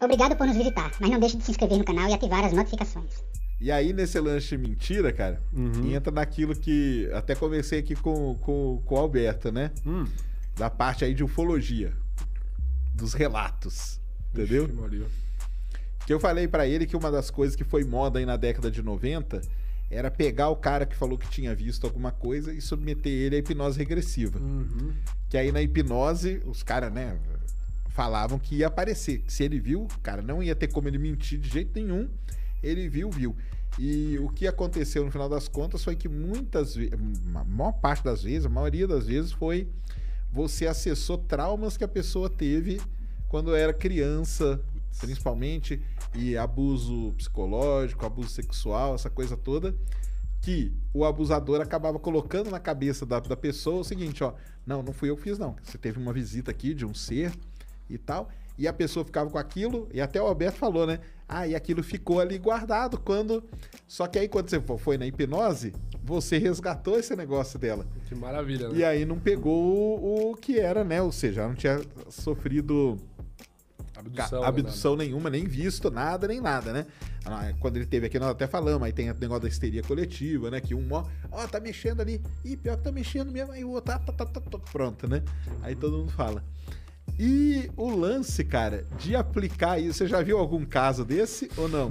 Obrigado por nos visitar, mas não deixe de se inscrever no canal e ativar as notificações. E aí, nesse lanche mentira, cara, Uhum. entra naquilo que até conversei aqui com, com, com o Alberto, né? Hum. Da parte aí de ufologia, dos relatos, entendeu? Ixi, Maria. Que eu falei pra ele que uma das coisas que foi moda aí na década de 90 era pegar o cara que falou que tinha visto alguma coisa e submeter ele à hipnose regressiva. Uhum. Que aí na hipnose, os caras, né, falavam que ia aparecer. Se ele viu, cara, não ia ter como ele mentir de jeito nenhum. Ele viu, viu. E o que aconteceu no final das contas foi que muitas vezes, a maior parte das vezes, a maioria das vezes foi você acessou traumas que a pessoa teve quando era criança, principalmente, e abuso psicológico, abuso sexual, essa coisa toda, que o abusador acabava colocando na cabeça da, da pessoa o seguinte, ó, não, não fui eu que fiz não, você teve uma visita aqui de um ser e tal, e a pessoa ficava com aquilo, e até o Alberto falou, né, ah, e aquilo ficou ali guardado quando... Só que aí quando você fo- foi na hipnose, você resgatou esse negócio dela. Que maravilha, né? E aí não pegou o, o que era, né? Ou seja, ela não tinha sofrido Abdução. Ca- né, abdução nenhuma, nem visto nada, nem nada, né? Ah, Quando ele teve aqui, nós até falamos, aí tem o negócio da histeria coletiva, né? Que um, ó, ó, tá mexendo ali, ih, pior que tá mexendo mesmo, aí o outro, tá, tá, tá, tá, tá, pronto, né? Aí todo mundo fala. E o lance, cara, de aplicar isso, você já viu algum caso desse ou não?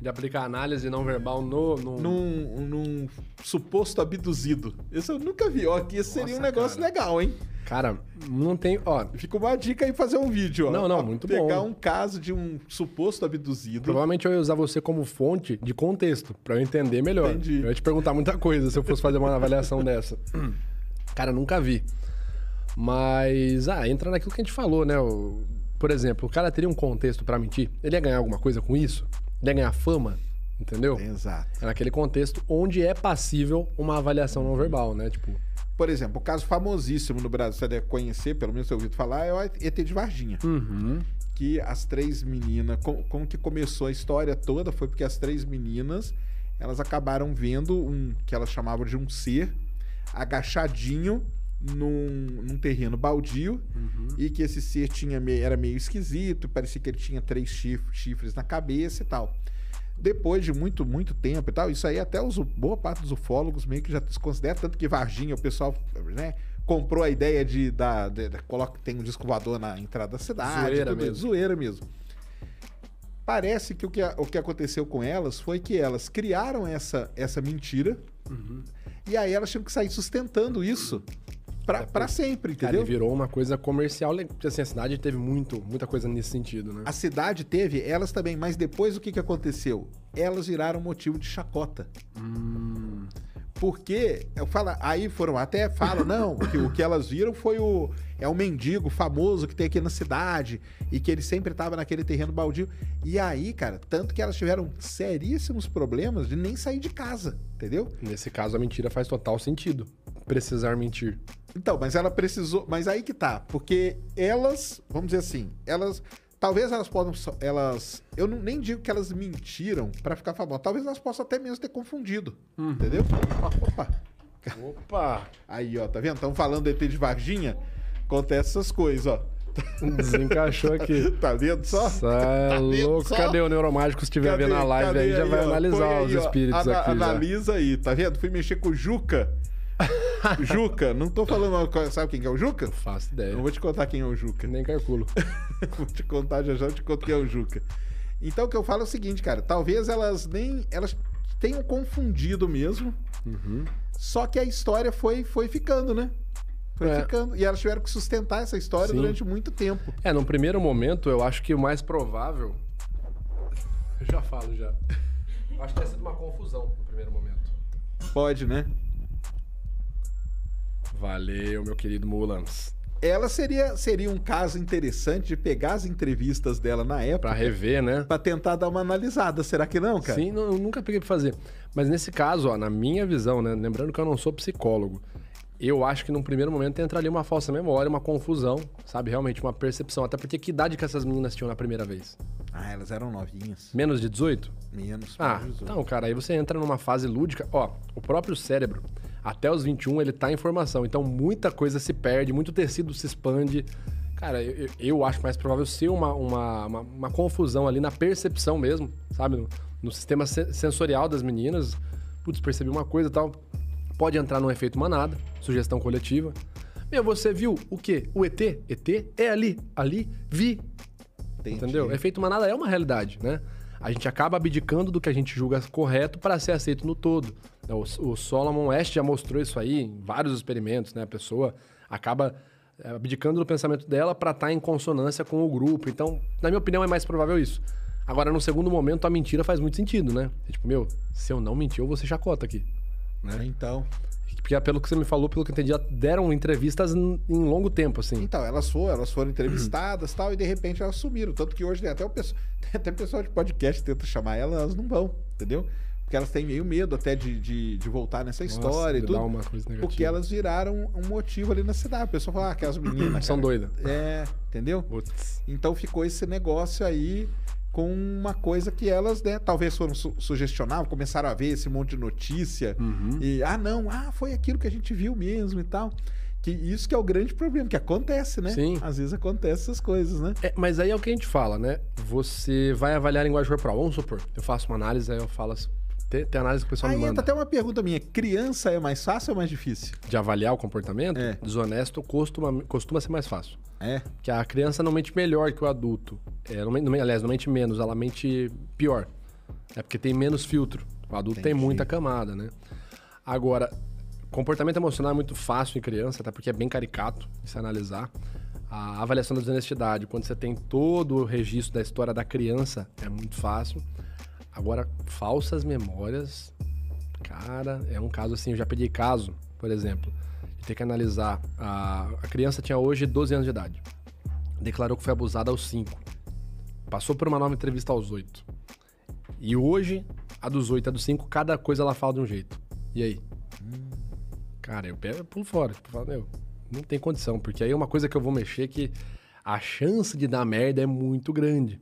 De aplicar análise não verbal no. no... Num, num suposto abduzido. Isso eu nunca vi, ó, que esse seria um negócio cara. legal, hein? Cara, não tem. Ó, Fica uma dica aí fazer um vídeo, ó. Não, não, muito Pegar bom. um caso de um suposto abduzido. provavelmente eu ia usar você como fonte de contexto, pra eu entender melhor. Entendi. Eu ia te perguntar muita coisa se eu fosse fazer uma avaliação dessa. Cara, nunca vi. Mas, ah, entra naquilo que a gente falou, né? O- por exemplo, o cara teria um contexto pra mentir. Ele ia ganhar alguma coisa com isso? Ele ia ganhar fama? Entendeu? Exato. É naquele contexto onde é passível uma avaliação não verbal, né? Tipo, Por exemplo, o caso famosíssimo no Brasil, você deve conhecer, pelo menos você ouvido falar, é o ET de Varginha. uhum. Que as três meninas, com- como que começou a história toda, foi porque as três meninas, elas acabaram vendo um, que elas chamavam de um ser, agachadinho num, num terreno baldio, e que esse ser tinha me- era meio esquisito, parecia que ele tinha três chif- chifres na cabeça e tal. Depois de muito, muito tempo e tal, isso aí até os, boa parte dos ufólogos meio que já se considera, tanto que Varginha, o pessoal, né, comprou a ideia de, da, de, de- coloca, tem um disco na entrada da cidade. Zoeira tudo, mesmo. Zoeira mesmo. Parece que o, que o que aconteceu com elas foi que elas criaram essa, essa mentira Uhum. e aí elas tinham que sair sustentando isso pra, pra sempre, Cara, entendeu? e virou uma coisa comercial. Porque assim, a cidade teve muito, muita coisa nesse sentido, né? A cidade teve, elas também, mas depois o que, que aconteceu? Elas viraram motivo de chacota. Hum, Porque, eu falo, aí foram, até falam, não, que o que elas viram foi o. É um mendigo famoso que tem aqui na cidade e que ele sempre tava naquele terreno baldio. E aí, cara, tanto que elas tiveram seríssimos problemas de nem sair de casa, entendeu? nesse caso, a mentira faz total sentido. Precisar mentir. Então, mas ela precisou. Mas aí que tá. Porque elas, vamos dizer assim, elas. Talvez elas possam. Elas. Eu não, nem digo que elas mentiram pra ficar famosas. Talvez elas possam até mesmo ter confundido. Entendeu? Ó, Opa. Opa! Aí, ó, tá vendo? Estamos falando do ET de Varginha. Acontece essas coisas, ó. Desencaixou aqui. Tá vendo só? É Tá vendo louco. só? Cadê o neuromágico? Se estiver Cadê? vendo a live Cadê aí, já vai ó? analisar os aí, ó. espíritos Ana- aqui. já. Analisa aí, tá vendo? Fui mexer com o Juca. Juca, não tô falando. Sabe quem que é o Juca? Não faço ideia. Eu vou te contar quem é o Juca. Nem calculo. Vou te contar já já, eu te conto quem é o Juca. Então o que eu falo é o seguinte, cara. Talvez elas nem. Elas tenham confundido mesmo. Uhum. Só que a história foi, foi ficando, né? Foi É. ficando. E elas tiveram que sustentar essa história Sim. durante muito tempo. É, num primeiro momento, eu acho que o mais provável. Eu já falo já. Eu acho que tem sido uma confusão no primeiro momento. Pode, né? Valeu, meu querido Mulans. Ela seria, seria um caso interessante de pegar as entrevistas dela na época Pra rever, né? pra tentar dar uma analisada. Será que não, cara? Sim, não, eu nunca peguei pra fazer. Mas nesse caso, ó, na minha visão, né? Lembrando que eu não sou psicólogo. Eu acho que num primeiro momento entra ali uma falsa memória, uma confusão, sabe? Realmente uma percepção. Até porque que idade que essas meninas tinham na primeira vez? Ah, elas eram novinhas. Menos de 18? Menos. Ah, menos de então, cara, aí você entra numa fase lúdica. Ó, o próprio cérebro, até os 21, ele tá em formação. Então, muita coisa se perde, muito tecido se expande. Cara, eu, eu- acho mais provável ser uma, uma, uma, uma confusão ali na percepção mesmo, sabe? No, no sistema se- sensorial das meninas. Putz, percebi uma coisa e tal. Pode entrar num efeito manada, sugestão coletiva. Meu, você viu o quê? O ET? ET? É ali. Ali, vi. Entendi. Entendeu? Efeito manada é uma realidade, né? A gente acaba abdicando do que a gente julga correto para ser aceito no todo. O, o Solomon West já mostrou isso aí em vários experimentos, né? A pessoa acaba eh, abdicando do pensamento dela para estar em consonância com o grupo. Então, na minha opinião, é mais provável isso. Agora, no segundo momento, a mentira faz muito sentido, né? É tipo, meu, se eu não mentir, eu vou ser chacota aqui. Né? Então, Porque pelo que você me falou, pelo que eu entendi, já deram entrevistas em, longo tempo, assim. então elas foram, elas foram entrevistadas tal, e de repente elas sumiram. Tanto que hoje tem até o pessoal, até pessoal de podcast tenta chamar elas, elas não vão, entendeu? Porque elas têm meio medo até de, de, de voltar nessa história e tudo. uma coisa negativa. Porque elas viraram um motivo ali na cidade. O pessoal fala, ah, aquelas meninas. São doidas. É, entendeu? Putz. Então ficou esse negócio aí com uma coisa que elas, né, talvez foram su sugestionavam, começaram a ver esse monte de notícia Uhum. e ah, não, ah, foi aquilo que a gente viu mesmo e tal. Que isso que é o grande problema, que acontece, né? Sim. Às vezes acontece essas coisas, né? É, mas aí é o que a gente fala, né? Você vai avaliar a linguagem corporal. Vamos supor, eu faço uma análise, aí eu falo assim. Tem, tem análise que o pessoal Aí me entra manda. até uma pergunta minha: criança é mais fácil ou mais difícil? De avaliar o comportamento, É. desonesto costuma, costuma ser mais fácil. É. Que a criança não mente melhor que o adulto. É, não, não aliás, não mente menos, ela mente pior. É porque tem menos filtro. O adulto tem Entendi. muita camada, né? Agora, comportamento emocional é muito fácil em criança, até porque é bem caricato de se analisar. A avaliação da desonestidade, quando você tem todo o registro da história da criança, é muito fácil. Agora, falsas memórias, cara, é um caso assim. Eu já peguei caso, por exemplo, de ter que analisar. A, a criança tinha hoje 12 anos de idade. Declarou que foi abusada aos 5. Passou por uma nova entrevista aos 8. E hoje, a dos 8 e a dos 5, cada coisa ela fala de um jeito. E aí? Cara, eu pego eu pulo fora. Tipo, falo, meu, não tem condição, porque aí é uma coisa que eu vou mexer que a chance de dar merda é muito grande.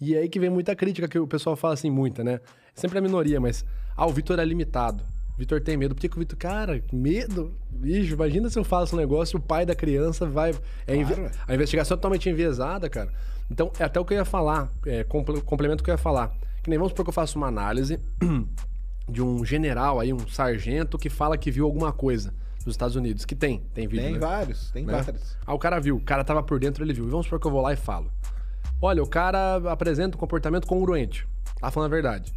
E é aí que vem muita crítica, que o pessoal fala assim, muita, né? Sempre a minoria, mas. Ah, o Vitor é limitado. Vitor tem medo. Por que, que o Vitor. Cara, medo? Bicho, imagina se eu faço um negócio e o pai da criança vai. É Claro. A investigação é totalmente enviesada, cara. Então, é até o que eu ia falar, é, comple- complemento o que eu ia falar. Que nem vamos supor que eu faço uma análise de um general aí, um sargento, que fala que viu alguma coisa nos Estados Unidos. Que tem, tem vídeo. Tem né? vários, tem né? vários. Ah, o cara viu, o cara tava por dentro, ele viu. E vamos supor que eu vou lá e falo. Olha, o cara apresenta um comportamento congruente. Tá falando a verdade.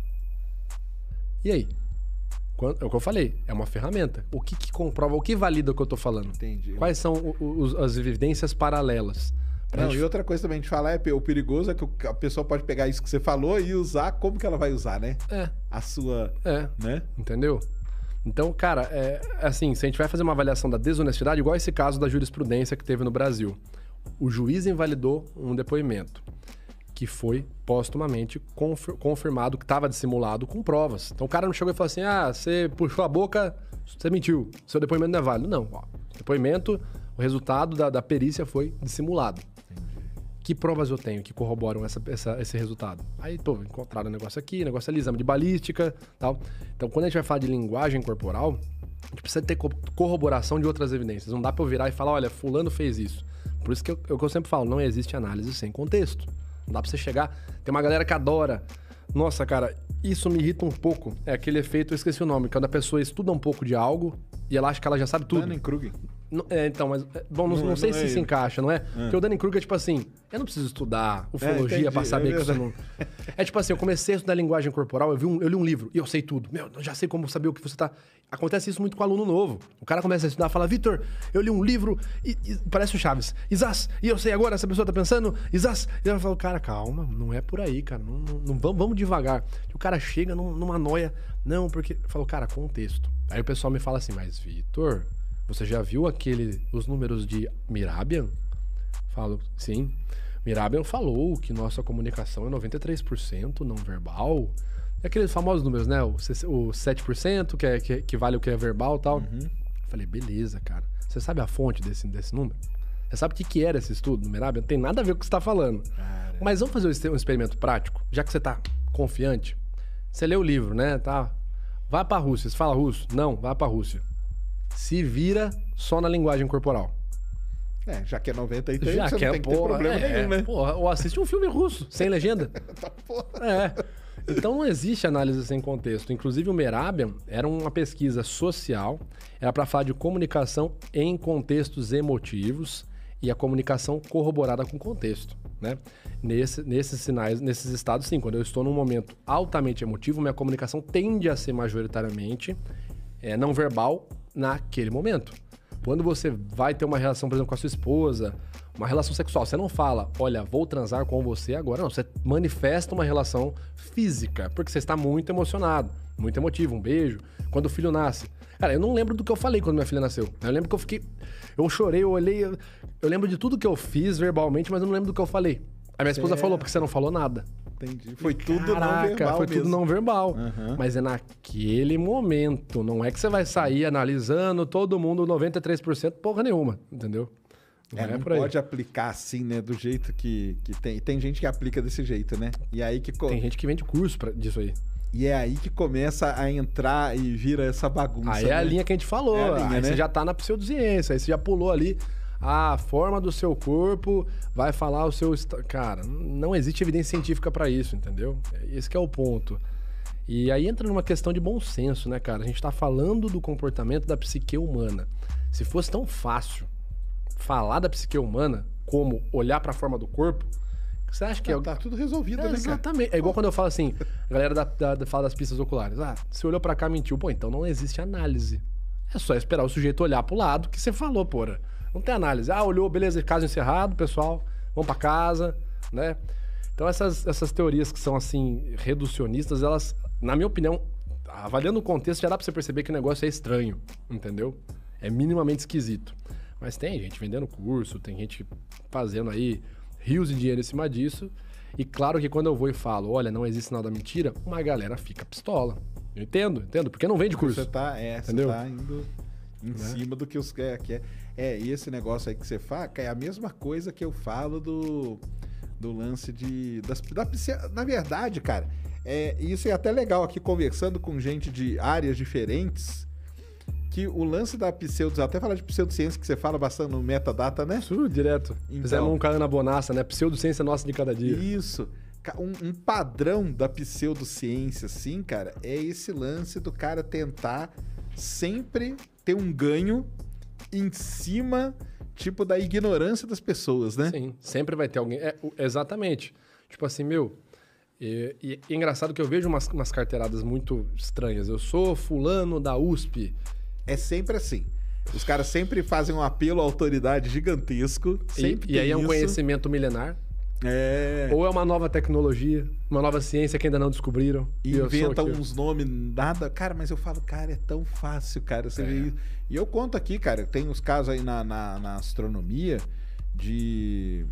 E aí? É o que eu falei, é uma ferramenta. O que, que comprova, o que valida o que eu tô falando? Entendi. Quais são os- as evidências paralelas? Não, gente- e outra coisa também de falar é o perigoso é que a pessoa pode pegar isso que você falou e usar como que ela vai usar, né? É, A sua, é. né? Entendeu? Então, cara, é assim, se a gente vai fazer uma avaliação da desonestidade, igual esse caso da jurisprudência que teve no Brasil. O juiz invalidou um depoimento que foi póstumamente confir- confirmado que estava dissimulado com provas. Então o cara não chegou e falou assim: ah, você puxou a boca, você mentiu, seu depoimento não é válido. Não, ó, depoimento, o resultado da, da perícia foi dissimulado. Que provas eu tenho que corroboram essa, essa- esse resultado? Aí, pô, encontraram um negócio aqui, negócio ali, exame de balística tal. Então, quando a gente vai falar de linguagem corporal, a gente precisa ter co- corroboração de outras evidências. Não dá pra eu virar e falar, olha, fulano fez isso. Por isso que eu, é que eu sempre falo, não existe análise sem contexto. Não dá pra você chegar... Tem uma galera que adora... Nossa, cara, isso me irrita um pouco. É aquele efeito, eu esqueci o nome, quando a pessoa estuda um pouco de algo e ela acha que ela já sabe tudo. Dunning-Kruger. Não- é, então, mas. é, Bom, não, Não- não sei não se é se ele. encaixa, não é? Porque o Dunning-Kruger é tipo assim: eu não preciso estudar ufologia entendi, pra é saber que isso não. É tipo assim: eu comecei a estudar linguagem corporal, eu, vi um- eu li um livro e eu sei tudo. Meu, eu já sei como saber o que você tá. Acontece isso muito com aluno novo. O cara começa a estudar fala: Vitor, eu li um livro e, e- parece o Chaves. Isas, e eu sei agora, essa pessoa tá pensando, Isas. E eu falo: cara, calma, não é por aí, cara. Não, não- vamos, vamos devagar. E o cara chega num- numa noia. Não, porque. Eu falo, cara, contexto. Aí o pessoal me fala assim: mas Vitor. Você já viu aquele os números de Mirabian? Falo, sim. Mirabian falou que nossa comunicação é 93% não verbal. É aqueles famosos números, né? O, C- o 7%, que, é, que, que vale o que é verbal e tal. Falei, beleza, cara. Você sabe a fonte desse, desse número? Você sabe o que, que era esse estudo do Mirabian? Não tem nada a ver com o que você está falando. Cara. Mas vamos fazer um exper- experimento prático? Já que você tá confiante, você lê o livro, né? Tá. Vai pra Rússia. Você fala russo? Não, vai pra Rússia. Se vira só na linguagem corporal. É, já que é 93, Já você que não é, tem porra, problema é, nenhum, né? Porra, ou assiste um filme russo, sem legenda. Tá, porra. É. Então não existe análise sem contexto. Inclusive o Merabian era uma pesquisa social, era para falar de comunicação em contextos emotivos e a comunicação corroborada com contexto, né? Nesse, nesses sinais, nesses estados, sim, quando eu estou num momento altamente emotivo, minha comunicação tende a ser majoritariamente é, não verbal naquele momento. Quando você vai ter uma relação, por exemplo, com a sua esposa, uma relação sexual, você não fala, olha, vou transar com você agora. Não, você manifesta uma relação física, porque você está muito emocionado, muito emotivo, um beijo. Quando o filho nasce. Cara, eu não lembro do que eu falei quando minha filha nasceu. Eu lembro que eu fiquei. Eu chorei, eu olhei. Eu, eu lembro de tudo que eu fiz verbalmente, mas eu não lembro do que eu falei. A minha esposa É. falou, porque você não falou nada. Entendi. Foi tudo Caraca, não verbal foi mesmo. tudo não verbal. Aham. Mas é naquele momento. Não é que você vai sair analisando todo mundo 93% porra nenhuma, entendeu? É, não por aí. pode aplicar assim, né? Do jeito que, que tem. Tem gente que aplica desse jeito, né? E aí que Tem gente que vende curso pra, disso aí. e é aí que começa a entrar e vira essa bagunça. Aí é a né? linha que a gente falou. É a linha, aí né? você já tá na pseudociência, aí você já pulou ali. A forma do seu corpo vai falar o seu. Cara, não existe evidência científica pra isso, entendeu? Esse que é o ponto. E aí entra numa questão de bom senso, né, cara? A gente tá falando do comportamento da psique humana. Se fosse tão fácil falar da psique humana como olhar pra forma do corpo, você acha que Tá, é, tá tudo resolvido, é, né, cara? exatamente. É igual quando eu falo assim, a galera da, da, da- fala das pistas oculares. Ah, você olhou pra cá e mentiu. Pô, então não existe análise. É só esperar o sujeito olhar pro lado que você falou, porra. Não tem análise. Ah, olhou, beleza, caso encerrado, pessoal, vamos pra casa, né? Então essas, essas teorias que são assim, reducionistas, elas, na minha opinião, avaliando o contexto, já dá pra você perceber que o negócio é estranho, entendeu? É minimamente esquisito. Mas tem gente vendendo curso, tem gente fazendo aí rios de dinheiro em cima disso. E claro que quando eu vou e falo, olha, não existe nada mentira, uma galera fica pistola. Eu entendo, entendo, porque não vende curso. Você tá, é, Entendeu? você tá indo em cima do que os é, que é. É, e esse negócio aí que você fala, é a mesma coisa que eu falo do, do lance de. Das, da, na verdade, cara, é, isso é até legal aqui conversando com gente de áreas diferentes. Que o lance da pseudo, até falar de pseudociência que você fala bastante no metadata, né? Isso direto. Então. Fizemos um cara na bonassa, né? Pseudociência nossa de cada dia. Isso. Um, um padrão da pseudociência, assim, cara, é esse lance do cara tentar sempre ter um ganho em cima, tipo, da ignorância das pessoas, né? Sim, sempre vai ter alguém. É, exatamente. Tipo assim, meu. E, e- e é engraçado que eu vejo umas, umas carteiradas muito estranhas. Eu sou fulano da USP. É sempre assim. Os caras sempre fazem um apelo à autoridade gigantesco. E, Sempre e aí tem é um isso. conhecimento milenar. É. Ou é uma nova tecnologia, uma nova ciência que ainda não descobriram. E Inventa uns nomes, nada. Cara, mas eu falo, cara, é tão fácil, cara. Você É. vê. E eu conto aqui, cara, tem uns casos aí na, na, na astronomia de.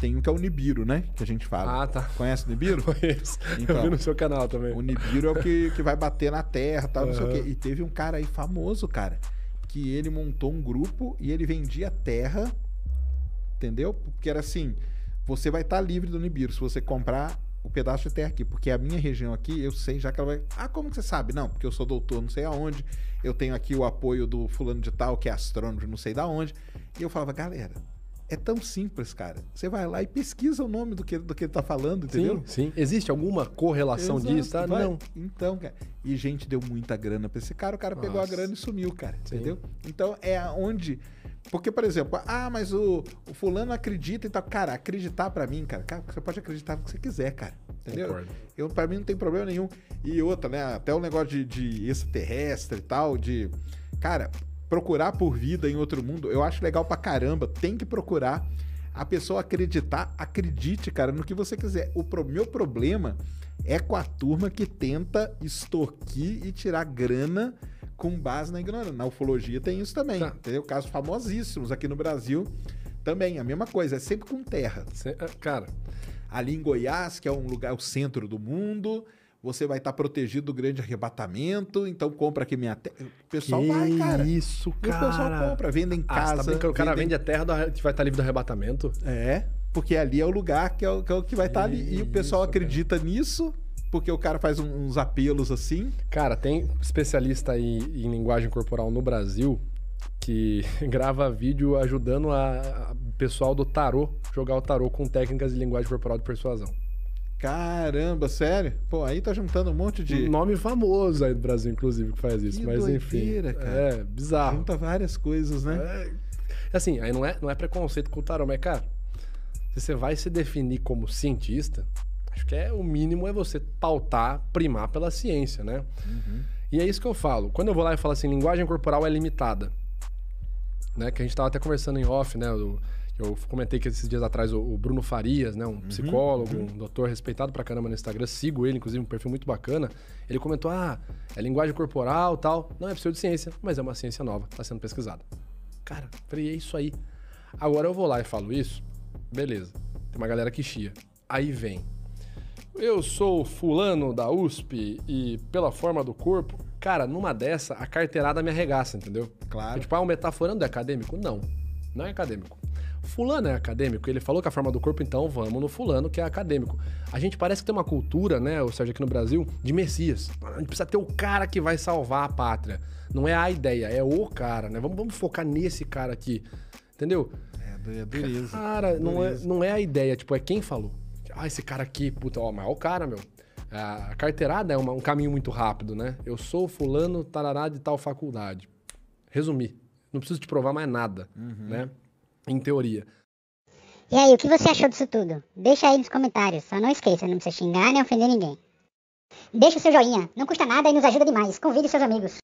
Tem um que é o Nibiru, né? Que a gente fala. Ah, tá. Conhece o Nibiru? Conheço. Então. eu vi no seu canal também. O Nibiru é o que, que vai bater na Terra tal, não sei o quê. E teve um cara aí famoso, cara, que ele montou um grupo e ele vendia terra, entendeu? Porque era assim, você vai estar livre do Nibiru se você comprar o pedaço terra aqui, porque a minha região aqui, eu sei já que ela vai... Ah, como que você sabe? Não, porque eu sou doutor não sei aonde, eu tenho aqui o apoio do fulano de tal, que é astrônomo não sei da onde. E eu falava, galera... É tão simples, cara. Você vai lá e pesquisa o nome do que, do que ele tá falando, entendeu? Sim, sim. Existe alguma correlação Exato, disso? Tá? vai. Não. Então, cara. E gente deu muita grana pra esse cara, o cara pegou a Nossa. grana e sumiu, cara. Sim. Entendeu? Então é onde. Porque, por exemplo, ah, mas o, o fulano acredita e tal. Cara, acreditar pra mim, cara, cara, você pode acreditar no que você quiser, cara. Entendeu? Concordo. Eu, pra mim não tem problema nenhum. E outra, né? Até o negócio de, de extraterrestre e tal, de. Cara, procurar por vida em outro mundo, eu acho legal pra caramba. Tem que procurar. A pessoa acreditar, acredite, cara, no que você quiser. O pro- meu problema é com a turma que tenta extorquir e tirar grana com base na ignorância. Na ufologia tem isso também. Tá. Entendeu? Casos famosíssimos aqui no Brasil também. A mesma coisa, é sempre com terra Cê- ah, Cara, ali em Goiás, que é um lugar, o centro do mundo. Você vai estar protegido do grande arrebatamento, então compra aqui minha terra. O pessoal que vai, cara. isso, E o cara. pessoal compra, vende em Ah, você casa. tá brincando? O cara vende- a terra do que vai estar livre do arrebatamento? É, porque ali é o lugar que é o que, é o que vai estar ali. E o pessoal Isso, acredita nisso, porque o cara faz uns apelos assim. Cara, tem especialista em, em linguagem corporal no Brasil que grava vídeo ajudando a, a pessoal do tarô jogar o tarô com técnicas de linguagem corporal de persuasão. Caramba, sério? Pô, aí tá juntando um monte de. Um nome famoso aí do Brasil, inclusive, que faz isso. Que mas doideira, enfim. cara. É, bizarro. Junta várias coisas, né? É, assim, aí não é, não é preconceito com o tarô, mas, cara, se você vai se definir como cientista, acho que é o mínimo é você pautar, primar pela ciência, né? E é isso que eu falo. Quando eu vou lá e falo assim, linguagem corporal é limitada, né? Que a gente tava até conversando em off, né? Eu, eu comentei que esses dias atrás o, o Bruno Farias, né? Um psicólogo, um doutor respeitado pra caramba no Instagram, sigo ele, inclusive, um perfil muito bacana. Ele comentou, ah, é linguagem corporal tal. Não é pseudociência, mas é uma ciência nova, tá sendo pesquisada. Cara, falei, é isso aí. Agora eu vou lá e falo isso, beleza. Tem uma galera que chia. Aí vem. Eu sou fulano da USP e pela forma do corpo. Cara, numa dessa, a carteirada me arregaça, entendeu? Claro. Porque, tipo, ah, o metaforando é acadêmico? Não, não é acadêmico. Fulano é acadêmico, ele falou que a forma do corpo, então vamos no fulano que é acadêmico. A gente parece que tem uma cultura, né, ou seja, aqui no Brasil, de messias. A gente precisa ter o cara que vai salvar a pátria. Não é a ideia, é o cara, né? Vamos, vamos focar nesse cara aqui, entendeu? É, é dureza. Cara, não é, Dureza. não é a ideia, tipo, é quem falou. Ah, esse cara aqui, puta, ó, mas é o cara, meu. A carteirada é uma- um caminho muito rápido, né? Eu sou fulano tarará de tal faculdade. Resumir. Não preciso te provar mais nada, né? Em teoria. E aí, o que você achou disso tudo? Deixa aí nos comentários. Só não esqueça, não precisa xingar nem ofender ninguém. Deixa o seu joinha, não custa nada e nos ajuda demais. Convide seus amigos.